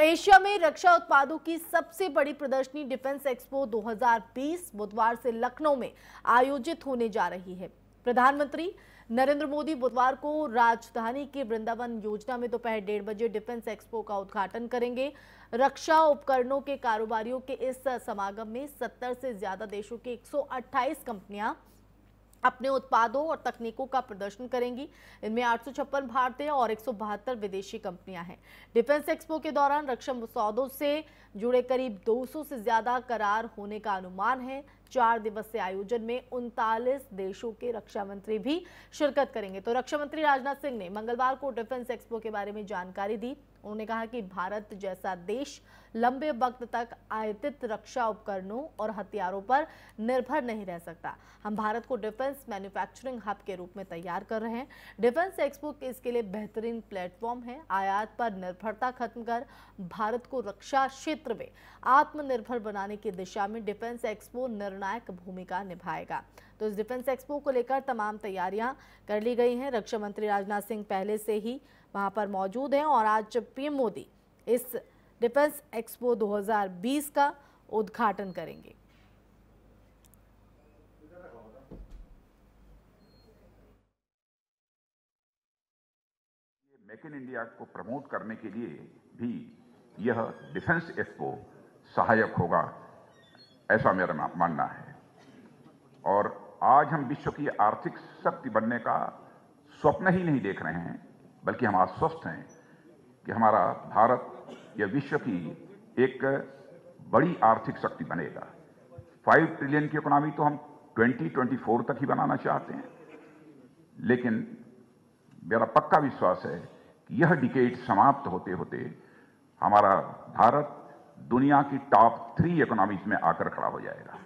Asia में रक्षा उत्पादों की सबसे बड़ी प्रदर्शनी डिफेंस एक्सपो 2020 बुधवार से लखनऊ में आयोजित होने जा रही है। प्रधानमंत्री नरेंद्र मोदी बुधवार को राजधानी के वृंदावन योजना में दोपहर डेढ़ बजे डिफेंस एक्सपो का उद्घाटन करेंगे। रक्षा उपकरणों के कारोबारियों के इस समागम में 70 से ज़्यादा देशों की 128 कंपनियाँ अपने उत्पादों और तकनीकों का प्रदर्शन करेंगी। इनमें आठ सौ छप्पन भारतीय और एक सौ बहत्तर विदेशी कंपनियाँ हैं। डिफेंस एक्सपो के दौरान रक्षा सौदों से जुड़े करीब 200 से ज़्यादा करार होने का अनुमान है। चार दिवसीय आयोजन में उनतालीस देशों के रक्षा मंत्री भी शिरकत करेंगे। तो रक्षा मंत्री राजनाथ सिंह ने मंगलवार को डिफेंस एक्सपो के बारे में जानकारी दी। उन्होंने कहा कि भारत जैसा देश लंबे वक्त तक आयातित रक्षा उपकरणों और हथियारों पर निर्भर नहीं रह सकता। हम भारत को डिफेंस मैन्युफैक्चरिंग हब के रूप में तैयार कर रहे हैं। डिफेंस एक्सपो इसके लिए बेहतरीन प्लेटफॉर्म है। आयात पर निर्भरता खत्म कर भारत को रक्षा क्षेत्र में आत्मनिर्भर बनाने की दिशा में डिफेंस एक्सपो निर्णायक भूमिका निभाएगा। तो इस डिफेंस एक्सपो को लेकर तमाम तैयारियाँ कर ली गई हैं। रक्षा मंत्री राजनाथ सिंह पहले से ही वहाँ पर मौजूद हैं और आज पीएम मोदी इस डिफेंस एक्सपो 2020 का उद्घाटन करेंगे। मेक इन इंडिया को प्रमोट करने के लिए भी यह डिफेंस एक्सपो सहायक होगा। ऐसा मेरा मानना है। और आज हम विश्व की आर्थिक शक्ति बनने का स्वप्न ही नहीं देख रहे हैं, बल्कि हम आश्वस्त हैं कि हमारा भारत यह विश्व की एक बड़ी आर्थिक शक्ति बनेगा। फाइव ट्रिलियन की इकोनॉमी तो हम 2024 तक ही बनाना चाहते हैं। लेकिन मेरा पक्का विश्वास है कि यह डिकेट समाप्त होते होते हमारा भारत दुनिया की टॉप थ्री इकोनॉमीज में आकर खड़ा हो जाएगा।